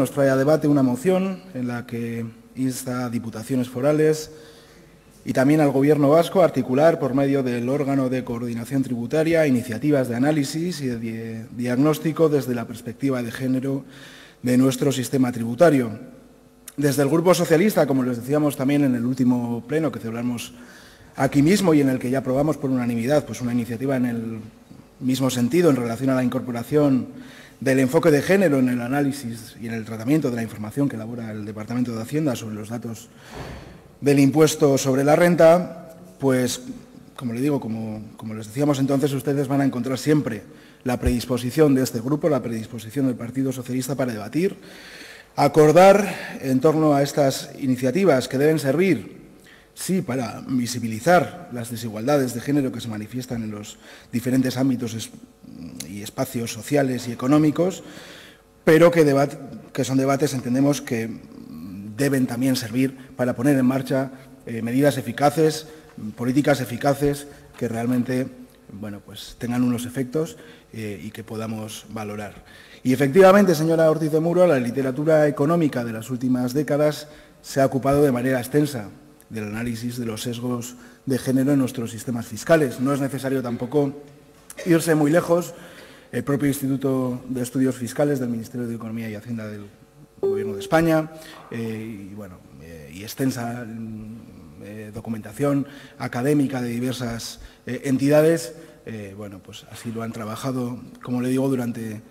Nos trae a debate una moción en la que insta a diputaciones forales y también al Gobierno vasco a articular por medio del órgano de coordinación tributaria iniciativas de análisis y de diagnóstico desde la perspectiva de género de nuestro sistema tributario. Desde el Grupo Socialista, como les decíamos también en el último pleno que celebramos aquí mismo y en el que ya aprobamos por unanimidad pues una iniciativa en el mismo sentido en relación a la incorporación del enfoque de género en el análisis y en el tratamiento de la información que elabora el Departamento de Hacienda sobre los datos del impuesto sobre la renta, pues, como le digo, como, como, les decíamos entonces, ustedes van a encontrar siempre la predisposición de este grupo, la predisposición del Partido Socialista para debatir, acordar en torno a estas iniciativas que deben servir sí para visibilizar las desigualdades de género que se manifiestan en los diferentes ámbitos y espacios sociales y económicos, pero que, son debates, entendemos, que deben también servir para poner en marcha eh, medidas eficaces, políticas eficaces que realmente bueno, pues tengan unos efectos eh, y que podamos valorar. Y efectivamente, señora Ortiz de Muro, la literatura económica de las últimas décadas se ha ocupado de manera extensa del análisis de los sesgos de género en nuestros sistemas fiscales. No es necesario tampoco irse muy lejos. El propio Instituto de Estudios Fiscales del Ministerio de Economía y Hacienda del Gobierno de España eh, y, bueno, eh, y extensa eh, documentación académica de diversas entidades, bueno, pues así lo han trabajado, como le digo, durante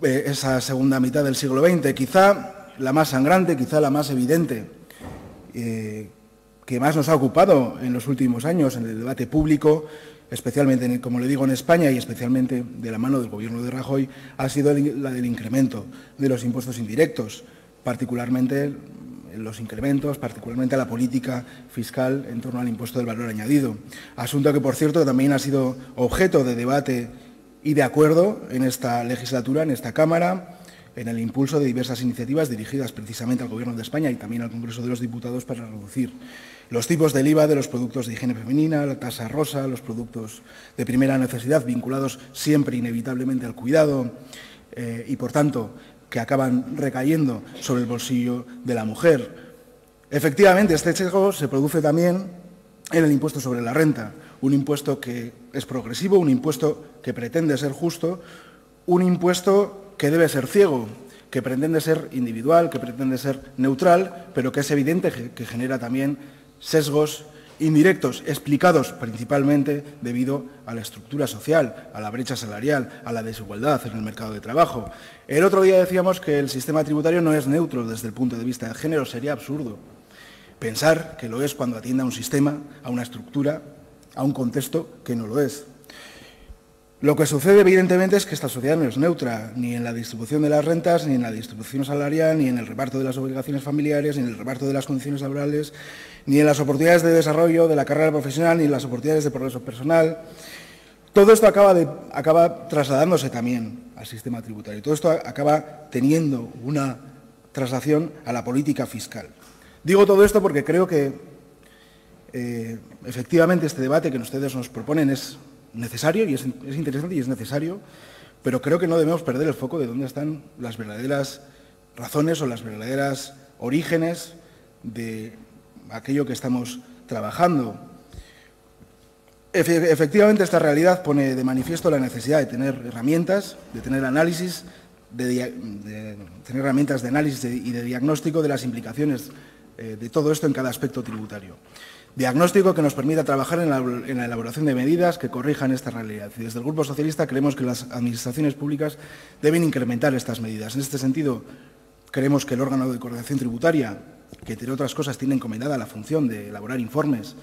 esa segunda mitad del siglo XX. Quizá la más sangrante, quizá la más evidente eh, que más nos ha ocupado en los últimos años en el debate público, especialmente, como le digo, en España y especialmente de la mano del Gobierno de Rajoy, ha sido la del incremento de los impuestos indirectos, particularmente los incrementos, particularmente la política fiscal en torno al impuesto del valor añadido. Asunto que, por cierto, también ha sido objeto de debate y de acuerdo en esta legislatura, en esta Cámara, en el impulso de diversas iniciativas dirigidas precisamente al Gobierno de España y también al Congreso de los Diputados para reducir los tipos del IVA de los productos de higiene femenina, la tasa rosa, los productos de primera necesidad vinculados siempre inevitablemente al cuidado eh, y, por tanto, que acaban recayendo sobre el bolsillo de la mujer. Efectivamente, este sesgo se produce también en el impuesto sobre la renta, un impuesto que es progresivo, un impuesto que pretende ser justo, un impuesto que debe ser ciego, que pretende ser individual, que pretende ser neutral, pero que es evidente que genera también sesgos indirectos, explicados principalmente debido a la estructura social, a la brecha salarial, a la desigualdad en el mercado de trabajo. El otro día decíamos que el sistema tributario no es neutro desde el punto de vista de género, sería absurdo pensar que lo es cuando atiende a un sistema, a una estructura, a un contexto que no lo es. Lo que sucede, evidentemente, es que esta sociedad no es neutra, ni en la distribución de las rentas, ni en la distribución salarial, ni en el reparto de las obligaciones familiares, ni en el reparto de las condiciones laborales, ni en las oportunidades de desarrollo de la carrera profesional, ni en las oportunidades de progreso personal. Todo esto acaba, trasladándose también al sistema tributario. Todo esto acaba teniendo una traslación a la política fiscal. Digo todo esto porque creo que eh, efectivamente este debate que ustedes nos proponen es necesario y es, interesante y es necesario, pero creo que no debemos perder el foco de dónde están las verdaderas razones o las verdaderas orígenes de aquello que estamos trabajando. Efectivamente, esta realidad pone de manifiesto la necesidad de tener herramientas, de tener análisis, de, tener herramientas de análisis y de diagnóstico de las implicaciones eh, de todo esto en cada aspecto tributario. Diagnóstico que nos permita trabajar en la, elaboración de medidas que corrijan esta realidad. Y desde el Grupo Socialista creemos que las administraciones públicas deben incrementar estas medidas. En este sentido, creemos que el órgano de coordinación tributaria, que entre otras cosas tiene encomendada la función de elaborar informes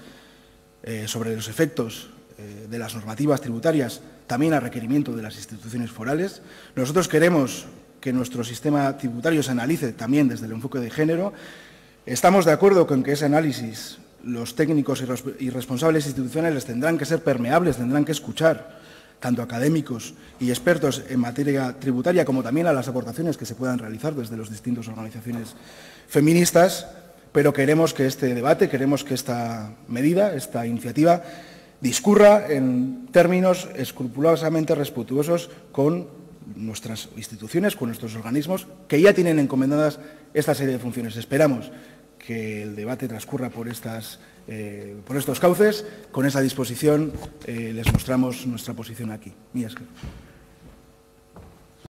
eh, sobre los efectos eh, de las normativas tributarias, también a requerimiento de las instituciones forales. Nosotros queremos que nuestro sistema tributario se analice también desde el enfoque de género. Estamos de acuerdo con que ese análisis los técnicos y responsables institucionales tendrán que ser permeables, tendrán que escuchar tanto académicos y expertos en materia tributaria como también a las aportaciones que se puedan realizar desde las distintas organizaciones feministas, pero queremos que este debate, queremos que esta medida, esta iniciativa, discurra en términos escrupulosamente respetuosos con nuestras instituciones, con nuestros organismos, que ya tienen encomendadas esta serie de funciones. Esperamos que el debate transcurra por, estas, eh, por estos cauces. Con esa disposición eh, les mostramos nuestra posición aquí.